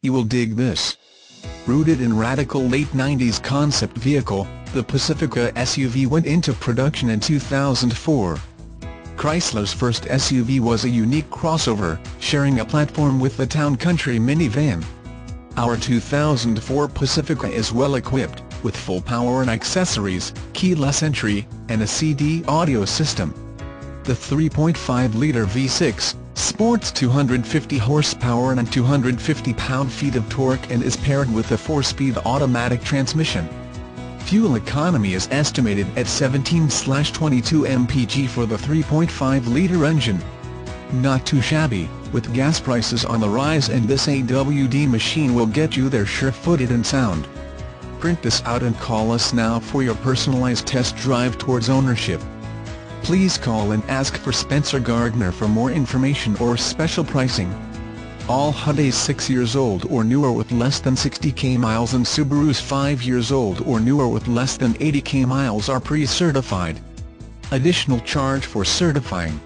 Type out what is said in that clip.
You will dig this. Rooted in radical late 90s concept vehicle, the Pacifica SUV went into production in 2004. Chrysler's first SUV was a unique crossover, sharing a platform with the Town Country minivan. Our 2004 Pacifica is well equipped, with full power and accessories, keyless entry, and a CD audio system. The 3.5-litre V6, sports 250 horsepower and 250 pound-feet of torque and is paired with a 4-speed automatic transmission. Fuel economy is estimated at 17-22 mpg for the 3.5-litre engine. Not too shabby, with gas prices on the rise and this AWD machine will get you there sure-footed and sound. Print this out and call us now for your personalized test drive towards ownership. Please call and ask for Spencer Gardner for more information or special pricing. All Hyundais 6 years old or newer with less than 60k miles and Subarus 5 years old or newer with less than 80k miles are pre-certified. Additional charge for certifying